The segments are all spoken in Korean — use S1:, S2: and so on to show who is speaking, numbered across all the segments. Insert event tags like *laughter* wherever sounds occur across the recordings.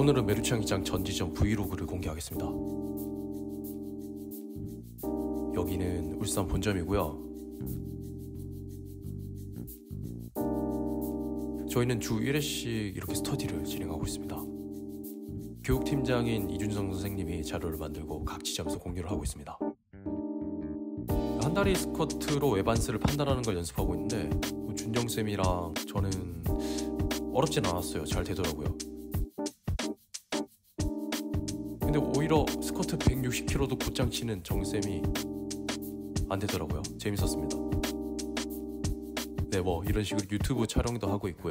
S1: 오늘은 메루창이장 전지전 브이로그를 공개하겠습니다. 여기는 울산 본점이고요. 저희는 주 1회씩 이렇게 스터디를 진행하고 있습니다. 교육팀장인 이준성 선생님이 자료를 만들고 각 지점에서 공유를 하고 있습니다. 한 다리 스쿼트로 웨반스를 판단하는 걸 연습하고 있는데 준정쌤이랑 저는 어렵진 않았어요. 잘 되더라고요. 근데 오히려 스쿼트 160kg도 곧장 치는 정쌤이 안 되더라고요. 재밌었습니다. 네, 뭐 이런 식으로 유튜브 촬영도 하고 있고요.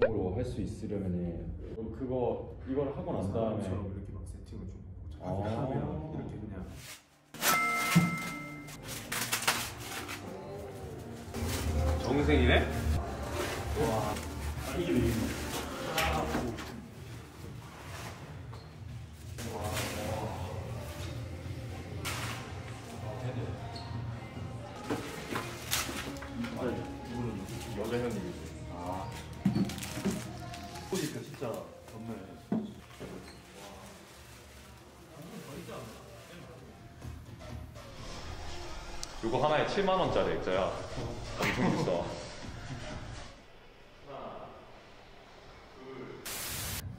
S2: 방송으로 할 수 있으려면 그거 이걸 하고 난 다음에
S3: 처럼 이렇게 막 세팅을 좀
S2: 아.
S3: 하면 이렇게 그냥
S2: 정생이네? 이거 하나에 7만 원짜리 액자야. 엄청 비싸.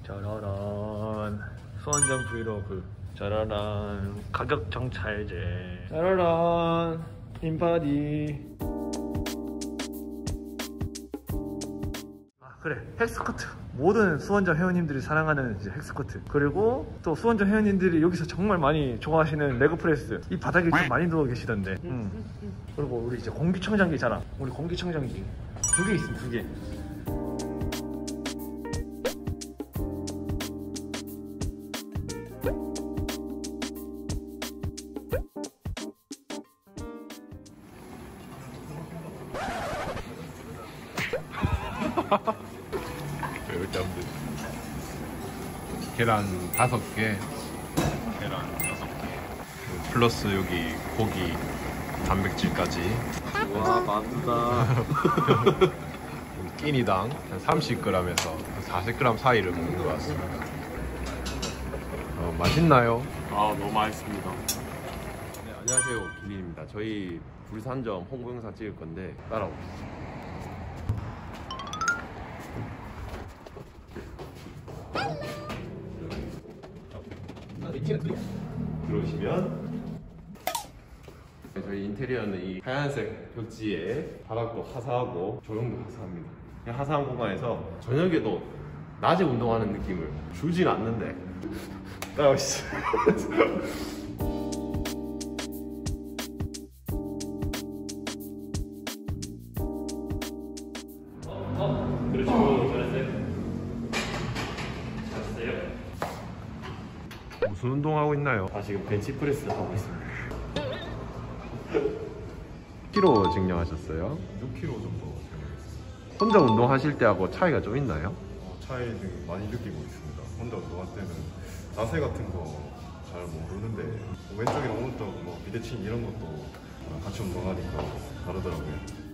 S4: 짜라란 수원점 브이로그 짜라란. 가격 정찰제. 짜라란. 인바디. 아 그래. hack squat. 모든 수원점 회원님들이 사랑하는 이제 hack squat. 그리고 또 수원점 회원님들이 여기서 정말 많이 좋아하시는 leg press. 이 바닥에 좀 많이 누워 계시던데. 음. 그리고 우리 이제 공기청정기 자랑 우리 공기청정기. 두 개 있습니다 두개 *laughs*
S5: 이렇게 하면 되지. 계란 다섯 개, 계란 여섯 개, 플러스 여기 고기, 단백질까지.
S2: 와, 만두다. *laughs*
S5: 끼니당 한 30g에서 40g 사이를 먹는 것 같습니다. 어, 맛있나요?
S2: 아, 너무 맛있습니다. 네, 안녕하세요. 김민입니다. 저희 불산점 홍보 영상 찍을 건데 따라오시죠. 들어오시면 네, 저희 인테리어는 이 하얀색 벽지에 바닥도 화사하고 조형도 화사합니다. 이 화사한 공간에서 저녁에도 낮에 운동하는 느낌을 주진 않는데 *laughs* 따라오시죠. *laughs*
S5: 무슨 운동하고 있나요?
S2: 아 지금 벤치프레스 하고 있습니다.
S5: 키로 증량하셨어요?
S3: 6kg 정도
S5: 혼자 운동하실 때하고 차이가 좀 있나요?
S3: 어, 차이를 많이 느끼고 있습니다. 혼자 운동할 때는 자세 같은 거 잘 모르는데 왼쪽이랑 오른쪽 뭐 비대칭 이런 것도 같이 운동하니까 다르더라고요.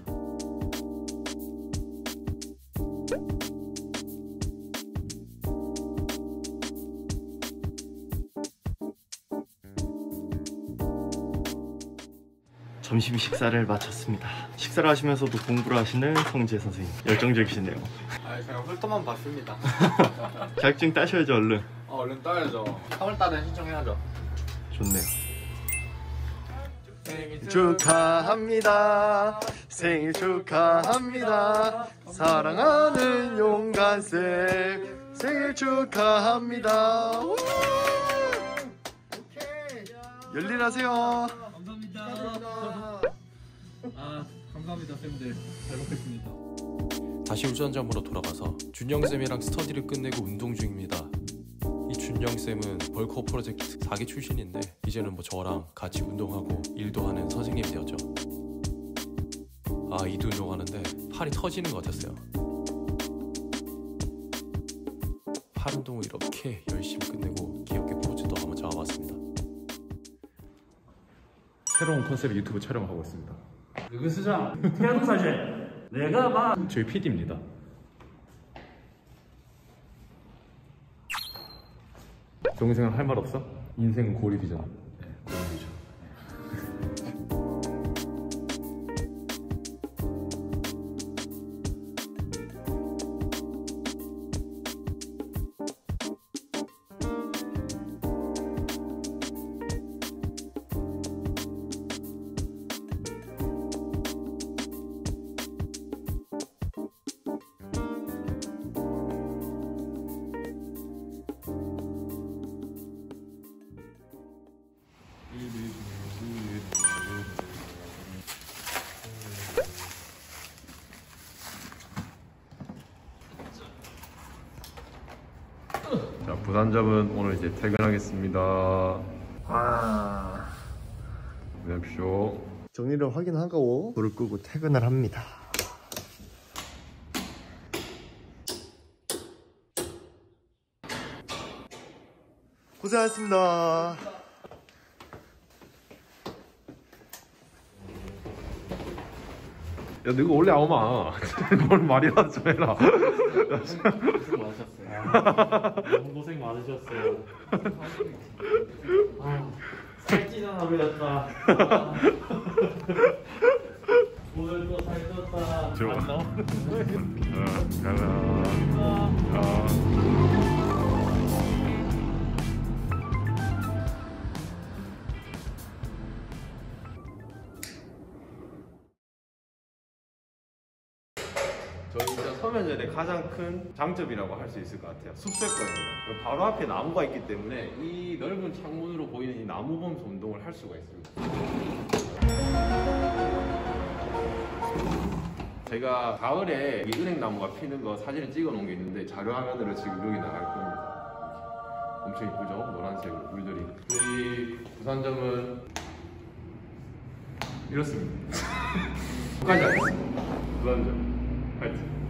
S4: 점심 식사를 마쳤습니다. 식사를 하시면서도 공부를 하시는 성재 선생님. 열정적이시네요.
S6: 아 그냥 훑어만 봤습니다. *laughs*
S4: 자격증 따셔야죠, 얼른.
S6: 어, 얼른 따야죠. 3월달에 신청해야죠.
S4: 좋네요. 축하합니다. 생일 축하합니다. 사랑하는 용간쌤. 생일 축하합니다. 우! 열일하세요.
S6: 아 감사합니다 쌤들. 잘 먹겠습니다.
S1: 다시 울산점으로 돌아가서 준영 쌤이랑 스터디를 끝내고 운동 중입니다. 이 준영 쌤은 벌크업 프로젝트 4기 출신인데 이제는 뭐 저랑 같이 운동하고 일도 하는 선생님이 되었죠. 아 이도 운동하는데 팔이 터지는 것 같았어요. 팔 운동을 이렇게 열심히 끝내고 귀엽게 포즈도 한번 잡아봤습니다.
S2: 새로운 컨셉의 유튜브 촬영하고 있습니다.
S7: 그 수장 태양 사제 내가 막
S2: 저희 PD입니다.
S1: 동생은 할 말 없어? 인생은 고립이잖아.
S2: 부산점은 오늘 이제 퇴근하겠습니다.
S4: 아
S2: 안녕하십시오.
S3: 정리를 확인하고 불을 끄고 퇴근을 합니다. 고생하셨습니다.
S2: 야 너가 원래 안 오마. *laughs* 뭘 말이라도 좀 해라.
S6: 고생 많으셨어요. 너무 고생 많으셨어요. 아, 살찌는 하루였다. *laughs* 오늘도 살쪘다.
S2: 좋아. 어, 가라. 아. 저희 진짜 서면전의 가장 큰 장점이라고 할 수 있을 것 같아요. 숲세권입니다. 바로 앞에 나무가 있기 때문에 이 넓은 창문으로 보이는 이 나무 보면서 운동을 할 수가 있습니다. 제가 가을에 이 은행나무가 피는 거 사진을 찍어 놓은 게 있는데 자료 화면으로 지금 여기 나갈 겁니다. 엄청 이쁘죠? 노란색 물들이. 저희 부산점은 이렇습니다. *laughs* 끝까지 하겠습니다. 부산점 파이팅.